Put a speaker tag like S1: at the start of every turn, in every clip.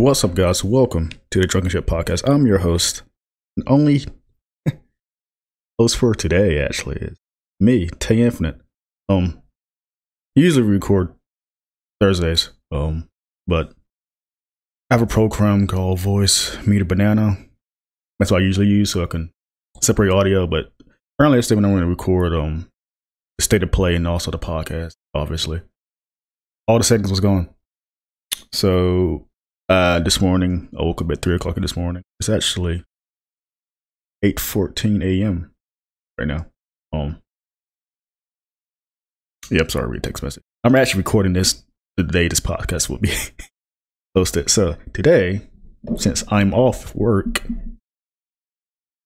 S1: What's up, guys? Welcome to the Drunken Ship Podcast. I'm your host, and only host for today. Actually, is me, Tae Infinite. Um, usually record Thursdays. Um, but I have a program called Voice Meter Banana. That's what I usually use, so I can separate audio. But currently, I I'm going to record um the state of play and also the podcast. Obviously, all the settings was gone. So uh, this morning, I woke up at three o'clock this morning. It's actually eight fourteen a.m. right now. Um, yep, sorry, read text message. I'm actually recording this the day this podcast will be posted. So today, since I'm off work,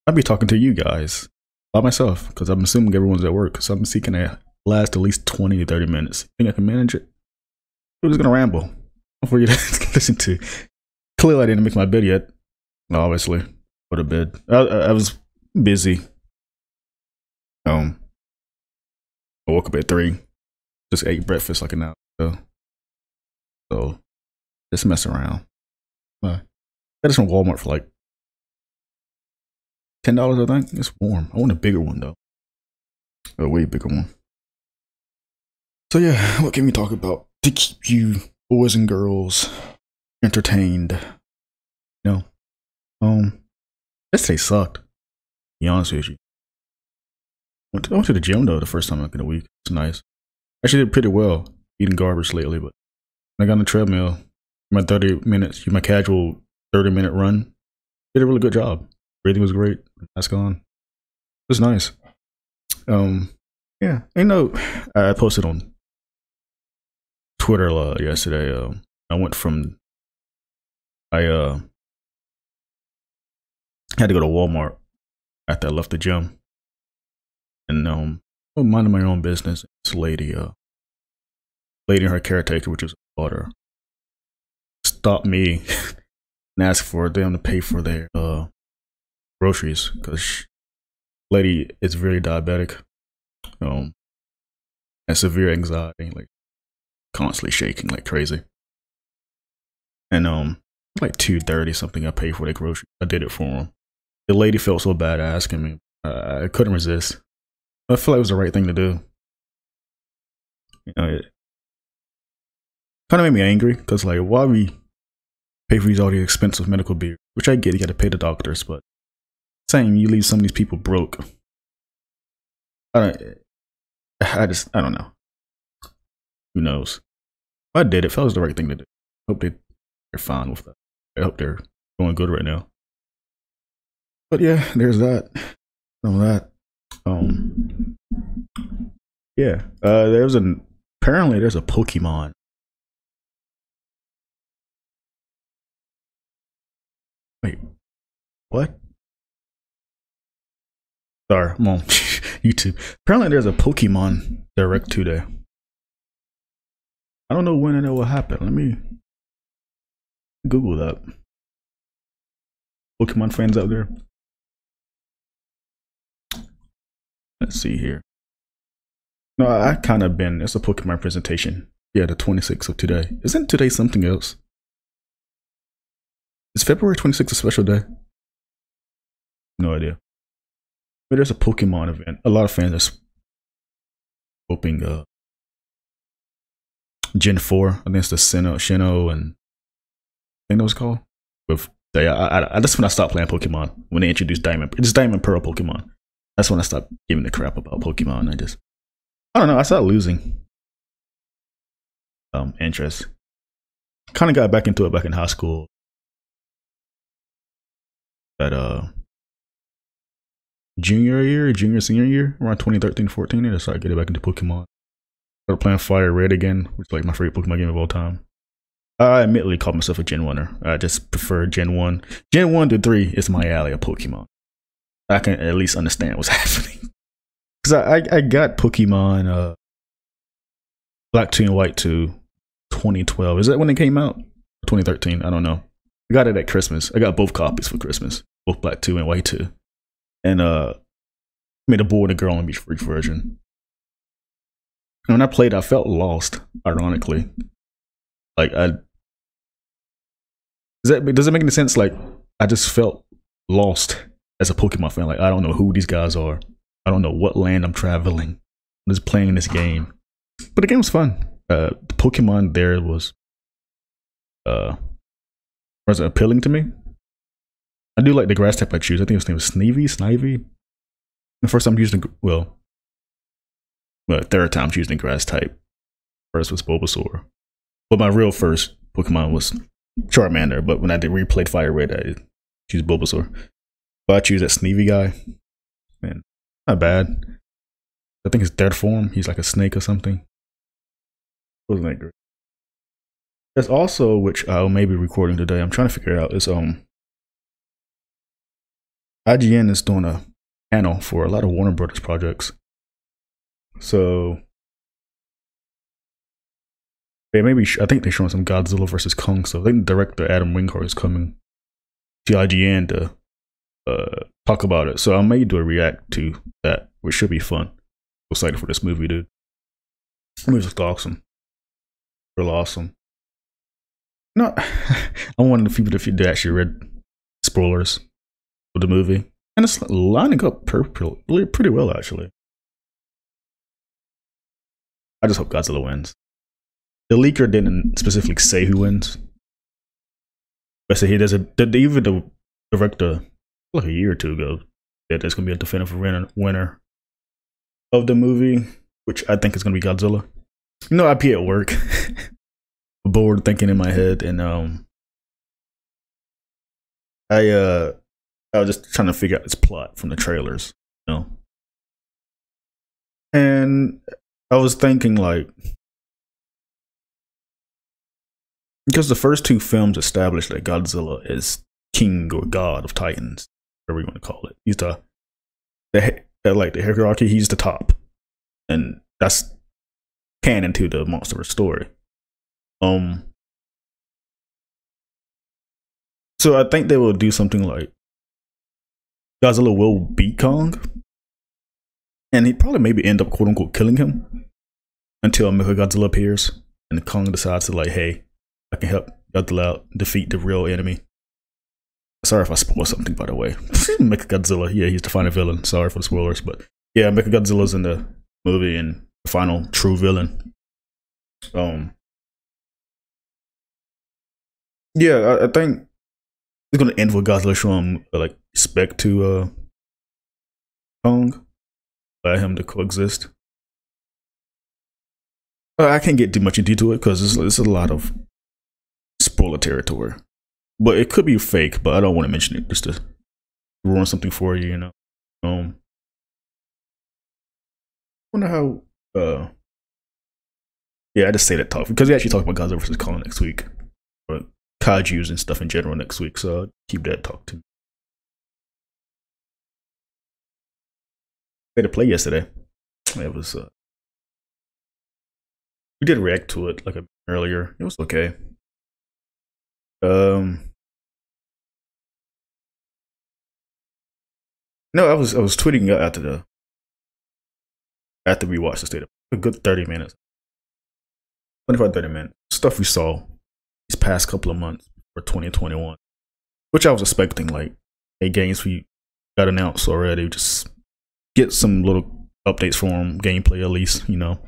S1: I'll be talking to you guys by myself because I'm assuming everyone's at work. So I'm seeking a last at least 20 to 30 minutes. Think I can manage it? I'm just gonna ramble for you to listen to. Clearly, I didn't make my bed yet. Obviously, go to bed. I, I was busy. Um, I woke up at three. Just ate breakfast like an hour ago. So, just mess around. Uh, got this from Walmart for like ten dollars. I think it's warm. I want a bigger one though. A way bigger one. So yeah, what can we talk about to keep you boys and girls entertained. You know, um, yesterday sucked. To be honest with you. Went to, I went to the gym though the first time like in a week. It's nice. Actually did pretty well eating garbage lately, but I got on the treadmill, my 30 minutes, my casual 30 minute run, did a really good job. Breathing was great. That's gone. It was nice. Um, yeah, you know, I posted on Twitter uh, yesterday. Uh, I went from I uh had to go to Walmart after I left the gym, and um, minding my own business. This lady, uh, lady and her caretaker, which is daughter, stopped me and asked for them to pay for their uh groceries because lady is very diabetic, um, and severe anxiety, like constantly shaking like crazy. And um, like two thirty something, I paid for the groceries. I did it for him. The lady felt so bad asking me. Uh, I couldn't resist. I feel like it was the right thing to do. You know, it kind of made me angry because like, why we pay for these all these expensive medical bills? Which I get, you got to pay the doctors, but saying you leave some of these people broke. I don't. I just I don't know. Who knows? I did it, felt was the right thing to do. Hope they they're fine with that. I hope they're going good right now. But yeah, there's that. Some that. Um. Yeah. Uh. There's an apparently there's a Pokemon. Wait. What? Sorry, I'm on YouTube. Apparently, there's a Pokemon Direct today. I don't know when it will happen. Let me Google that. Pokemon fans out there. Let's see here. No, I kind of been. It's a Pokemon presentation. Yeah, the 26th of today. Isn't today something else? Is February 26th a special day? No idea. But there's a Pokemon event. A lot of fans are hoping uh, Gen 4 against the Sinnoh, Sinnoh and I think that was called. With I, I, I, that's when I stopped playing Pokemon when they introduced Diamond. It's Diamond Pearl Pokemon. That's when I stopped giving a crap about Pokemon. I just I don't know. I started losing um interest. Kind of got back into it back in high school. At uh junior year, junior senior year, around 2013, 14, I started getting back into Pokemon. Started playing Fire Red again, which is like my favorite Pokemon game of all time. I admittedly call myself a Gen 1er. I just prefer Gen 1. Gen 1 to 3 is my alley of Pokemon. I can at least understand what's happening. Because I, I, I, got Pokemon uh, Black 2 and White 2 2012. Is that when it came out? 2013. I don't know. I got it at Christmas. I got both copies for Christmas. Both Black 2 and White 2. And uh, made a boy and a girl on each version. When I played, I felt lost, ironically. Like I Does that does it make any sense? Like I just felt lost as a Pokemon fan. Like I don't know who these guys are. I don't know what land I'm traveling. I'm just playing this game, but the game was fun. Uh, the Pokemon there was uh was appealing to me. I do like the grass type I choose. I think his name was Snivy, Snivy. The first time I'm using well, well, third time choosing grass type. First was Bulbasaur, but my real first Pokemon was Charmander. But when I did replayed Fire Red, I choose Bulbasaur. But I choose that Snivy guy. Man, not bad. I think his third form, he's like a snake or something. Wasn't that great? There's also, which I may be recording today, I'm trying to figure out, is um IGN is doing a panel for a lot of Warner Brothers projects. So yeah, maybe I think they're showing some Godzilla versus Kong stuff. I think director Adam Wingard is coming to IGN to uh, talk about it. So I may do a react to that, which should be fun. excited for this movie, dude. The movie looks awesome. Real awesome. No, I'm one of the people that actually read spoilers of the movie, and it's lining up pretty well actually. I just hope Godzilla wins. The leaker didn't specifically say who wins, but say he does a even the director like a year or two ago that there's gonna be a definitive winner of the movie, which I think is gonna be Godzilla. You know, I be at work, bored thinking in my head, and um, I uh I was just trying to figure out this plot from the trailers, you know. And I was thinking like because the first two films established that Godzilla is king or god of Titans, whatever you want to call it. He's the the like the hierarchy. He's the top, and that's canon to the monster story. Um, so I think they will do something like Godzilla will beat Kong, and he probably maybe end up quote unquote killing him until Mechagodzilla appears, and Kong decides to like, hey, I can help Godzilla out defeat the real enemy. Sorry if I spoil something, by the way. Mechagodzilla, yeah, he's the final villain. Sorry for the spoilers, but yeah, Mechagodzilla's in the movie and the final true villain. Um, yeah, I, I think it's gonna end with Godzilla showing like respect to uh Kong, allow him to coexist. Uh, I can't get too much into it because it's, it's a lot of spoiler territory. But it could be fake, but I don't want to mention it just to ruin something for you, you know. Um, wonder how. Uh, yeah, I just say that talk because we actually talk about Godzilla versus Kong next week, but kaiju's and stuff in general next week. So I'll keep that talk to. I had to play yesterday. It was. Uh, we did react to it like earlier. It was okay. Um. No, I was I was tweeting after the after we watched the state of a good thirty minutes, 25, 30 minutes stuff we saw these past couple of months for twenty twenty one, which I was expecting. Like, hey, games we got announced already, just get some little updates from gameplay at least, you know,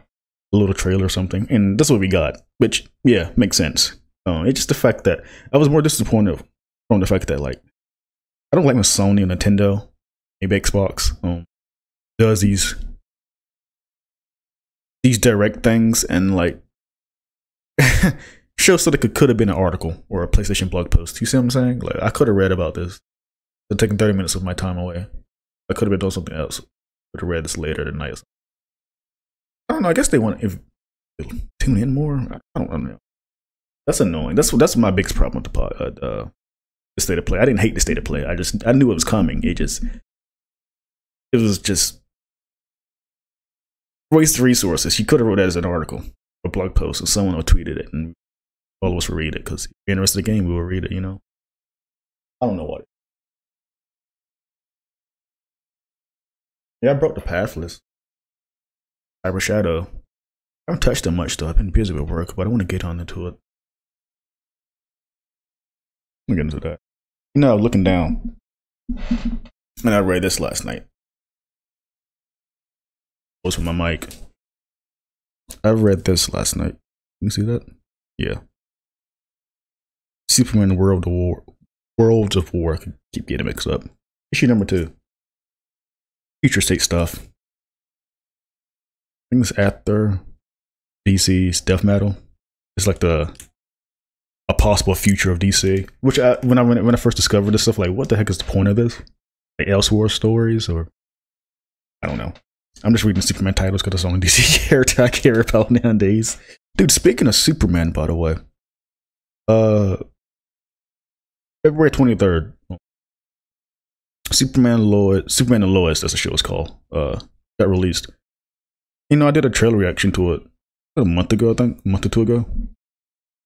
S1: a little trailer or something, and that's what we got. Which yeah, makes sense. Uh, it's just the fact that I was more disappointed from the fact that like I don't like when Sony and Nintendo, maybe Xbox, um, does these these direct things and like shows that it could have been an article or a PlayStation blog post. You see what I'm saying? Like I could have read about this. It's taking 30 minutes of my time away. I could have been doing something else. Have read this later tonight. I don't know. I guess they want to tune in more. I don't know. That's annoying. That's that's my biggest problem with the pod, uh, uh, the state of play. I didn't hate the state of play. I just I knew it was coming. It just it was just waste resources. You could have wrote that as an article, a blog post, or someone would tweeted it, and all of us would read it because if you're interested in the game, we will read it. You know. I don't know what. Yeah, I broke the Pathless. Cyber Shadow. I haven't touched it much though. I've been busy with work, but I want to get on into it. Let me get into that. You know, looking down, and I read this last night. Close with my mic. I read this last night. You see that? Yeah. Superman World of War. Worlds of War. I keep getting mixed up. Issue number two. Future state stuff. Things after DC's death metal. It's like the a possible future of DC. Which I, when I when I first discovered this stuff, like what the heck is the point of this? Like Elseworld stories or I don't know. I'm just reading Superman titles because it's the only DC character I care about nowadays. Dude, speaking of Superman, by the way, uh, February 23rd, Superman Lois, Superman and Lois, that's the show is called, uh, got released. You know, I did a trailer reaction to it a month ago, I think, a month or two ago.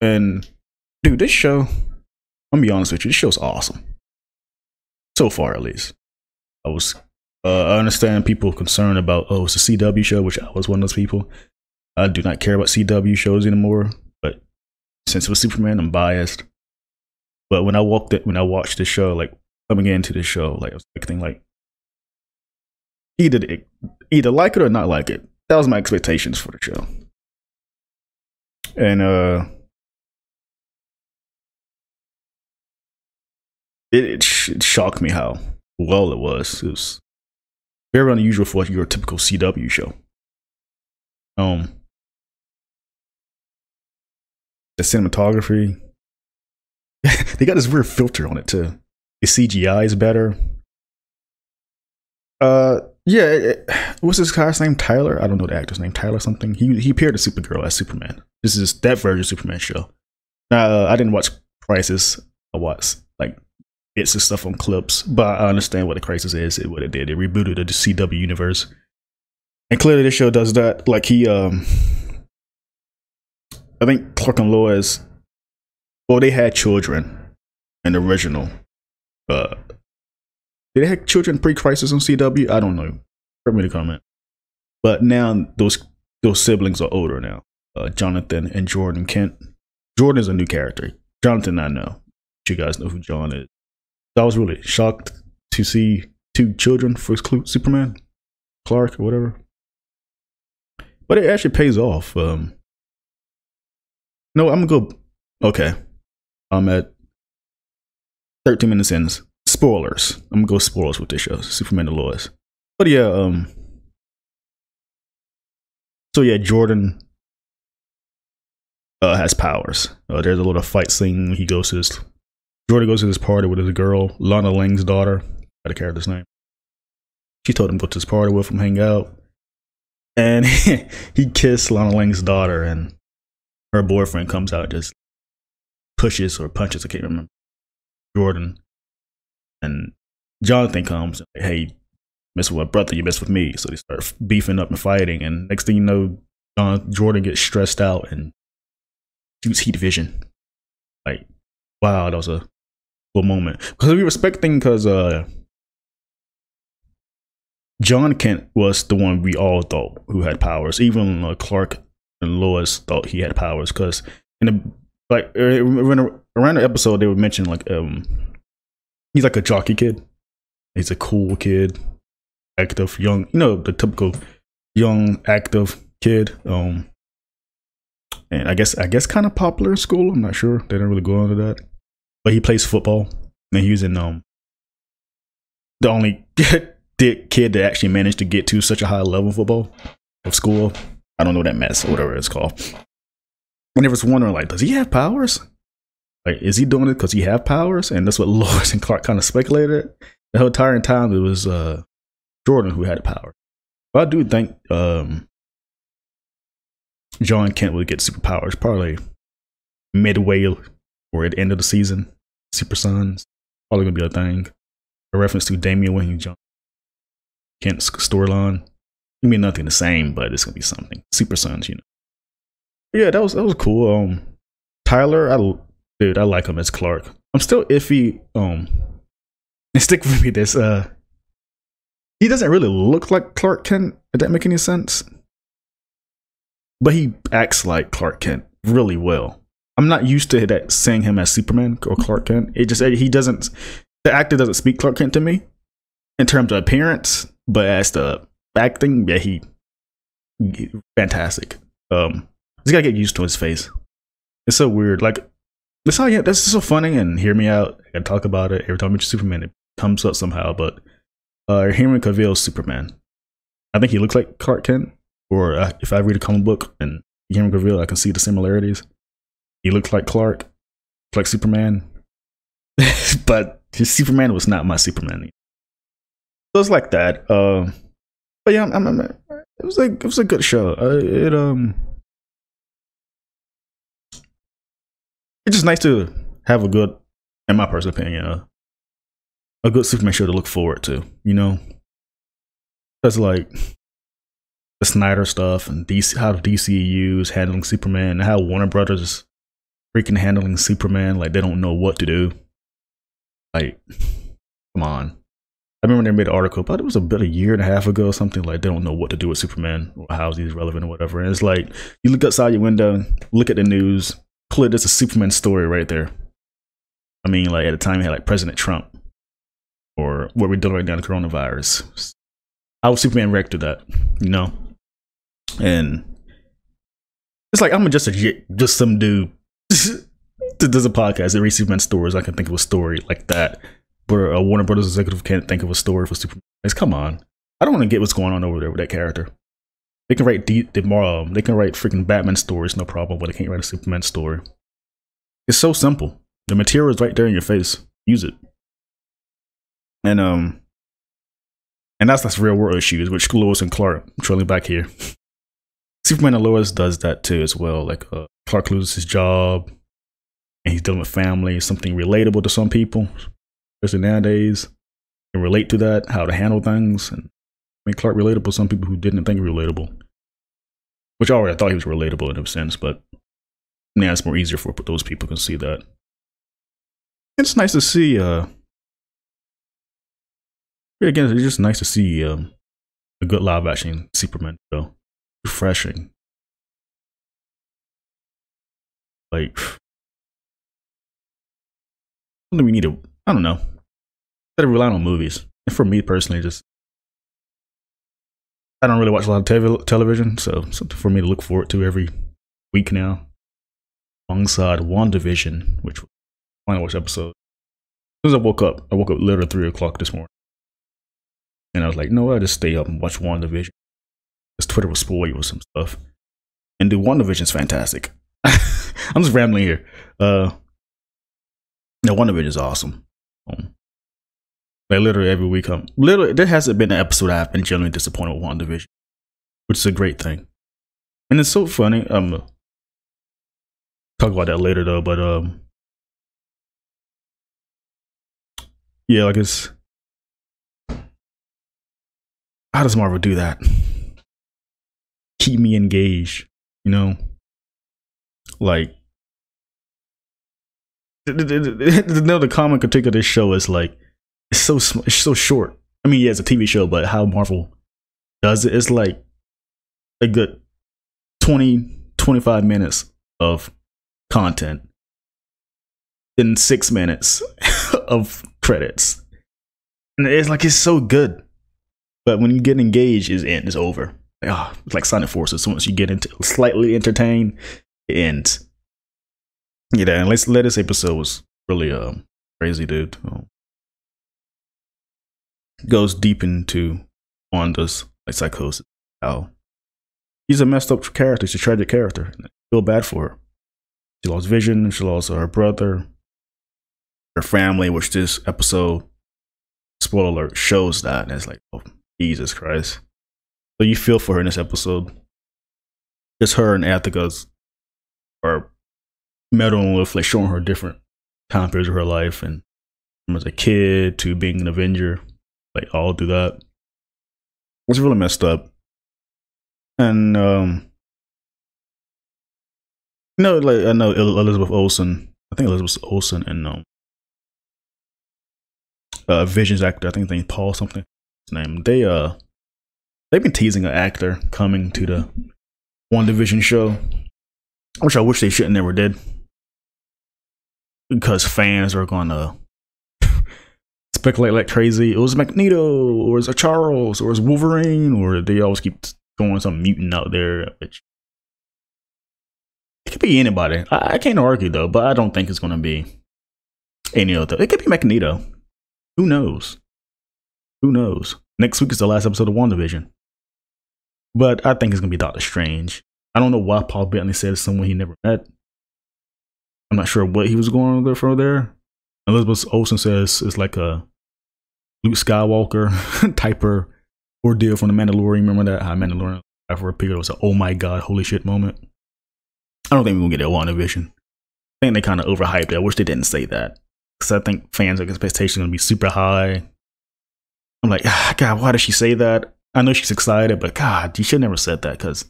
S1: And, dude, this show, I'm gonna be honest with you, this show's awesome. So far, at least. I was, uh, I understand people concerned about, oh, it's a CW show, which I was one of those people. I do not care about CW shows anymore, but since it was Superman, I'm biased. But when I walked it, when I watched the show, like coming into the show, like I was expecting like either either like it or not like it. That was my expectations for the show. And uh it, it, sh- it shocked me how well it was. It was very unusual for your typical CW show. Um, the cinematography, they got this weird filter on it too. The CGI is better. Uh, yeah, it, what's this guy's name? Tyler? I don't know the actor's name. Tyler something. He he appeared as Supergirl as Superman. This is that version of Superman show. Now, uh, I didn't watch Crisis. I watched like bits of stuff on clips, but I understand what the Crisis is. It, what it did. It rebooted the CW universe, and clearly this show does that. Like he, um, I think Clark and Lois well, they had children in the original. Uh, did they have children pre-crisis on CW? I don't know. Put me to comment. But now those those siblings are older now. Uh, Jonathan and Jordan Kent. Jordan is a new character. Jonathan, I know. You guys know who John is. I was really shocked to see two children for Superman, Clark or whatever. But it actually pays off. Um, no, I'm gonna go. Okay, I'm at 13 minutes in. Spoilers. I'm gonna go spoilers with this show. Superman and Lois. But yeah, um So yeah, Jordan uh, has powers. Uh, there's a little fight scene. He goes to this Jordan goes to this party with his girl, Lana Lang's daughter. I got a character's name. She told him to go to this party with him, hang out. And he kissed Lana Lang's daughter and her boyfriend comes out just pushes or punches, I can't remember, Jordan. And Jonathan comes, like, hey, mess with my brother, you mess with me. So they start beefing up and fighting. And next thing you know, John, Jordan gets stressed out and shoots heat vision. Like, wow, that was a cool moment. Because we were expecting, because uh, John Kent was the one we all thought who had powers. Even uh, Clark and Lois thought he had powers. Because in the like er, around the episode they would mention like um he's like a jockey kid. He's a cool kid active young you know the typical young active kid um and i guess i guess kind of popular in school. I'm not sure. They don't really go into that. But he plays football and he was in um the only kid that actually managed to get to such a high level football of school. I don't know that mess or whatever it's called. And was wondering, like, does he have powers? Like, is he doing it because he have powers? And that's what Lois and Clark kind of speculated. The whole entire time it was uh, Jordan who had the power. But I do think um, John Kent would get superpowers probably midway or at the end of the season. Super Sons probably gonna be a thing. A reference to Damian Wayne John Kent's storyline. I mean nothing the same, but it's gonna be something. Super Sons, you know yeah, that was that was cool. Um, Tyler, I dude, I like him as Clark. I'm still iffy. Um, and stick with me this. Uh, he doesn't really look like Clark Kent. Did that make any sense? But he acts like Clark Kent really well. I'm not used to that seeing him as Superman or Clark Kent. It just he doesn't the actor doesn't speak Clark Kent to me in terms of appearance, but as the acting, yeah, he, fantastic. Um, just gotta get used to his face. It's so weird. Like this, how yeah, that's so funny. And hear me out. I talk about it every time it's Superman. It comes up somehow. But uh, Henry Cavill's Superman. I think he looks like Clark Kent. Or uh, if I read a comic book and Henry Cavill, I can see the similarities. He looks like Clark, like Superman. but his Superman was not my Superman. So it's like that. Uh, but yeah, I'm, I'm, it was like it was a good show. Uh, it um, it's just nice to have a good, in my personal opinion, uh, a good Superman show to look forward to. You know, because like the Snyder stuff and DC, how DCU is handling Superman, and how Warner Brothers is freaking handling Superman. Like they don't know what to do. Like, come on. I remember they made an article, but it was a bit a year and a half ago, something like they don't know what to do with Superman or how he's relevant or whatever. And it's like you look outside your window, look at the news, clear there's a Superman story right there. I mean, like at the time you had like President Trump or what we're doing right now, the coronavirus. How Superman react to that? You know? And it's like I'm just a just some dude that does a podcast that reads Superman stories. I can think of a story like that where a Warner Brothers executive can't think of a story for Superman. It's, come on, I don't want to get what's going on over there with that character. They can write deep, um, they can write freaking Batman stories, no problem, but they can't write a Superman story. It's so simple. The material is right there in your face. Use it. And um, and that's that's real world issues, which Lois and Clark trailing back here. Superman and Lois does that too as well. Like uh, Clark loses his job, and he's dealing with family, something relatable to some people especially nowadays, can relate to that, how to handle things. And I Clark relatable some people who didn't think relatable, which already I thought he was relatable in a sense, but now it's more easier for those people can see that. It's nice to see. Uh, again, it's just nice to see um, a good live action Superman show, refreshing. Like, something we need to I don't know. Instead of relying on movies. And for me personally, just I don't really watch a lot of te- television, so something for me to look forward to every week now. Alongside WandaVision, which I finally watched episode. As soon as I woke up, I woke up literally three o'clock this morning. And I was like, no, I'll just stay up and watch WandaVision. Because Twitter will spoil you with some stuff. And the WandaVision's fantastic. I'm just rambling here. Uh, no, WandaVision is awesome. Um, like literally every week, um, literally there hasn't been an episode I've been genuinely disappointed with WandaVision, which is a great thing. And it's so funny. Um, talk about that later though, but um, yeah, like it's how does Marvel do that? Keep me engaged, you know, like no, the common critique of this show is like it's so it's so short. I mean, yeah, it's a TV show, but how Marvel does it, it's like a good 20, 25 minutes of content in six minutes of credits. And it's like it's so good. But when you get engaged, it's it's over. Like, oh, it's like Sonic Forces. Once you get into slightly entertained, it ends. Yeah, and let's let this episode was really um crazy, dude. Um, goes deep into Wanda's like psychosis. How he's a messed up character. He's a tragic character. I feel bad for her. She lost Vision. She lost her brother, her family, which this episode, spoiler alert, shows that. And it's like, oh, Jesus Christ. So you feel for her in this episode. Just her and Agatha's are meddling with like showing her different time periods of her life and from as a kid to being an Avenger, like all through that. It's really messed up. And um you know, like I know Elizabeth Olsen. I think Elizabeth Olsen and um uh Visions actor, I think they Paul something his name. They uh they've been teasing an actor coming to the WandaVision show. Which I wish they shouldn't never did because fans are gonna speculate like crazy. It was Magneto, or it's a Charles, or it's Wolverine, or they always keep throwing some mutant out there. Which it could be anybody. I, I can't argue though, but I don't think it's gonna be any other. It could be Magneto. Who knows? Who knows? Next week is the last episode of WandaVision. But I think it's gonna be Doctor Strange. I don't know why Paul Bettany said someone he never met. I'm not sure what he was going there for there. Elizabeth Olsen says it's like a Luke Skywalker type of ordeal from the Mandalorian. Remember that? How Mandalorian after a period was an oh my god, holy shit moment. I don't think we're gonna get that WandaVision. I think they kind of overhyped it. I wish they didn't say that. Because I think fans' expectations are gonna be super high. I'm like, ah, God, why did she say that? I know she's excited, but God, you should never said that because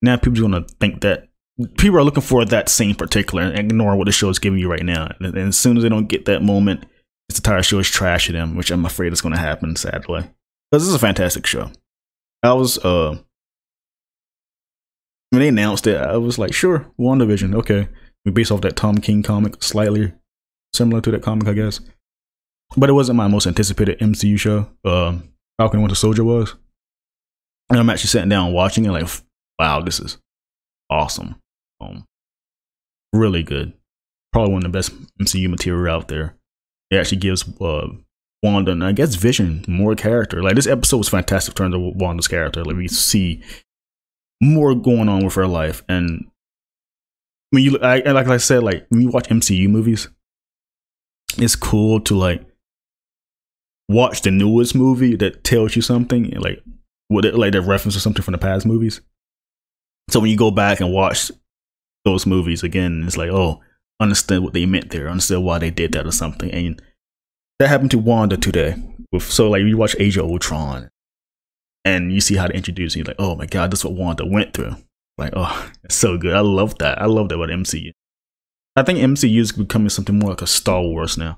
S1: now people are gonna think that people are looking for that scene particular and ignore what the show is giving you right now. And, and as soon as they don't get that moment, this entire show is trash to them, which I'm afraid is going to happen, sadly. Because this is a fantastic show. I was, uh, when they announced it, I was like, sure, WandaVision, okay. We based off that Tom King comic, slightly similar to that comic, I guess. But it wasn't my most anticipated MCU show. Uh, Falcon Winter Soldier was. And I'm actually sitting down watching it like, wow, this is awesome. Um, really good. Probably one of the best MCU material out there. It actually gives uh, Wanda and I guess Vision more character. Like this episode was fantastic in terms of Wanda's character. Like we see more going on with her life, and when you I, like I said, like when you watch MCU movies, it's cool to like watch the newest movie that tells you something, like what it, like that references something from the past movies. So when you go back and watch those movies again, it's like, oh, understand what they meant there, understand why they did that or something. And that happened to Wanda today. With so like you watch Age of Ultron and you see how they introduce you, like, oh my god, that's what Wanda went through. Like, oh, it's so good. I love that. I love that about MCU. I think MCU is becoming something more like a Star Wars now.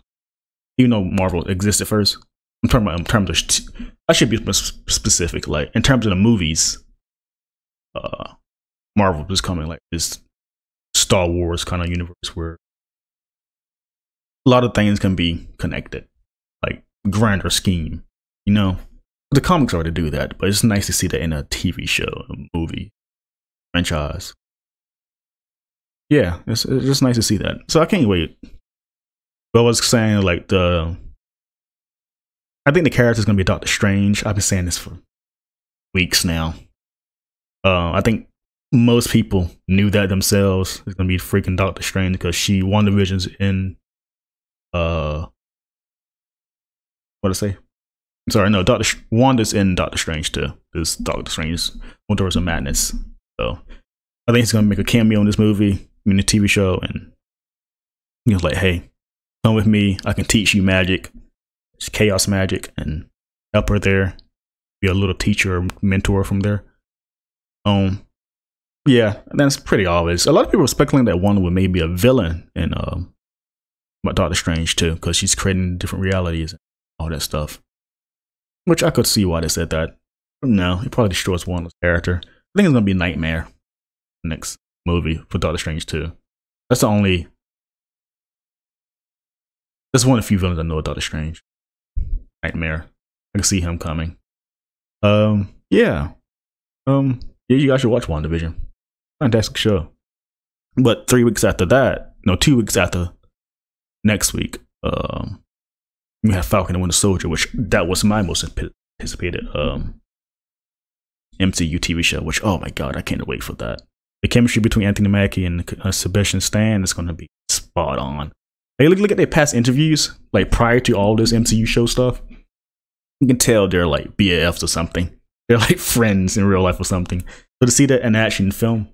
S1: Even though Marvel existed first, I'm talking about in terms of. I should be specific. Like in terms of the movies, uh, Marvel is coming like this Star Wars kind of universe where a lot of things can be connected, like grander scheme. You know, the comics already do that, but it's nice to see that in a TV show, a movie, franchise. Yeah, it's, it's just nice to see that. So I can't wait. But I was saying, like the, I think the character is gonna be Doctor Strange. I've been saying this for weeks now. Uh, I think most people knew that themselves. It's gonna be freaking Doctor Strange because she WandaVision's in uh what to say? Sorry, no, Doctor Sh- Wanda's in Doctor Strange too. This Doctor Strange Multiverse of Madness. So I think he's gonna make a cameo in this movie, in the TV show, and he's like, "Hey, come with me. I can teach you magic, it's chaos magic, and help her there. Be a little teacher or mentor from there." Um, yeah, that's pretty obvious. A lot of people are speculating that Wanda would maybe be a villain in uh, Doctor Strange too, because she's creating different realities and all that stuff. Which I could see why they said that. No, it probably destroys Wanda's character. I think it's gonna be Nightmare next movie for Doctor Strange too. That's the only. That's one of the few villains I know of Doctor Strange. Nightmare. I can see him coming. Um. Yeah. Um. Yeah. You guys should watch WandaVision fantastic show. But three weeks after that, no, two weeks after next week, um, we have Falcon and Winter Soldier, which that was my most anticipated um, MCU TV show. Which oh my god, I can't wait for that. The chemistry between Anthony Mackie and uh, Sebastian Stan is going to be spot on. Hey, look look at their past interviews, like prior to all this MCU show stuff. You can tell they're like BFs or something. They're like friends in real life or something. So to see that in action film,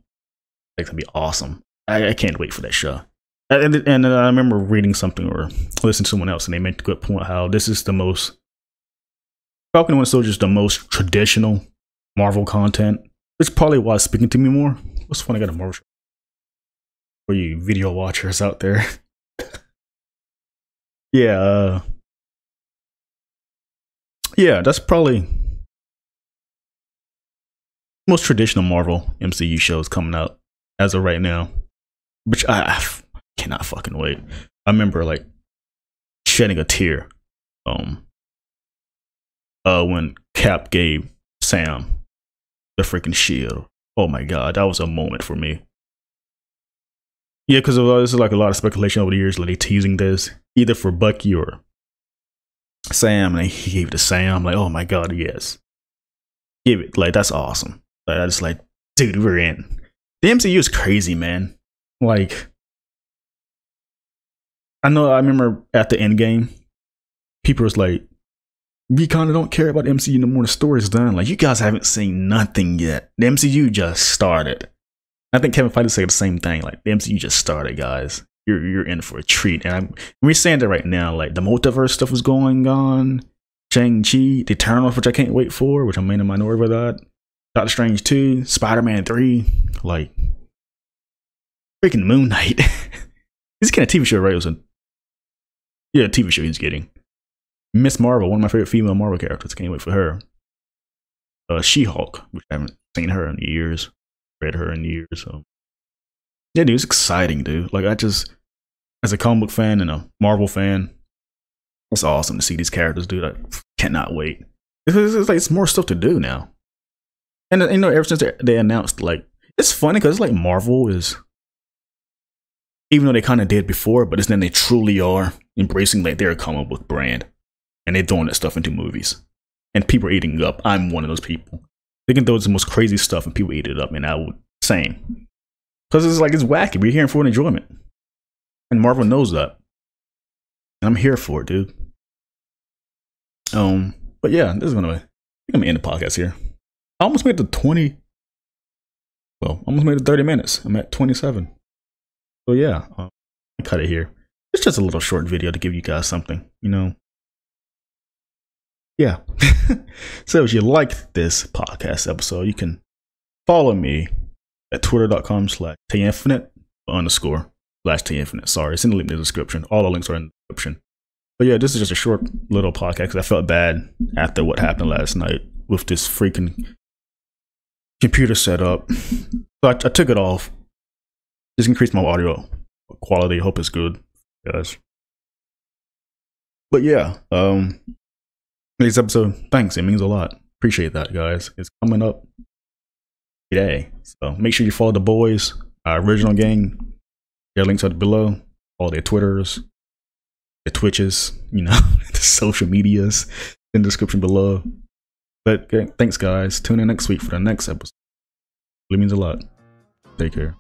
S1: it's gonna be awesome. I, I can't wait for that show. And, and I remember reading something or listening to someone else, and they made a good point how this is the most Falcon Winter Soldier is the most traditional Marvel content. It's probably why it's speaking to me more. What's fun? I got a Marvel for you video watchers out there. yeah, uh, yeah, that's probably most traditional Marvel MCU shows coming out as of right now, which I, cannot fucking wait. I remember like shedding a tear um uh when Cap gave Sam the freaking shield. Oh my god, that was a moment for me. Yeah, because there's like a lot of speculation over the years, like teasing this either for Bucky or Sam, and he gave it to Sam. Like, oh my god, yes, give it. Like that's awesome. Like, I just like, dude, we're in. The MCU is crazy, man. Like, I know. I remember at the end game, people was like, we kind of don't care about MCU no more. The story's done. Like, you guys haven't seen nothing yet. The MCU just started. I think Kevin Feige said the same thing. Like, the MCU just started, guys. You're you're in for a treat. And I'm we're saying that right now. Like, the multiverse stuff was going on. Shang Chi, The Eternals, which I can't wait for, which I'm in a minority with that. Doctor Strange 2, Spider Man 3, like freaking Moon Knight. he's getting a TV show, right? It was a yeah, TV show he's getting. Miss Marvel, one of my favorite female Marvel characters. Can't wait for her. Uh, She Hulk, which I haven't seen her in years, read her in years. So yeah, dude, it's exciting, dude. Like I just, as a comic book fan and a Marvel fan, it's awesome to see these characters, dude. I cannot wait. It's, it's like it's more stuff to do now. And you know, ever since they, they announced, like, it's funny because it's like Marvel is, even though they kind of did before, but it's then they truly are embracing like their comic book brand and they're throwing that stuff into movies. And people are eating it up. I'm one of those people. They can throw the most crazy stuff and people eat it up, and I would same. Because it's like it's wacky. We're here for an enjoyment. And Marvel knows that. And I'm here for it, dude. Um, but yeah, this is gonna think I'm gonna end the podcast here. I almost made the 20. Well, almost made it 30 minutes. I'm at 27. So yeah, um, I cut it here. It's just a little short video to give you guys something, you know yeah. so if you like this podcast episode, you can follow me at twitter.com slash tinfinite underscore slash tinfinite. Sorry, it's in the link in the description. All the links are in the description. But yeah, this is just a short little podcast because I felt bad after what happened last night with this freaking computer setup. So I, I took it off. Just increased my audio quality. Hope it's good, guys. But yeah, um, Today's episode, thanks. It means a lot. Appreciate that, guys. It's coming up today. So make sure you follow the boys, our original gang. Their links are below. All their Twitters, their Twitches, you know, the social medias in the description below. But okay, thanks, guys. Tune in next week for the next episode. It means a lot. Take care.